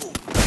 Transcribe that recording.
Ooh.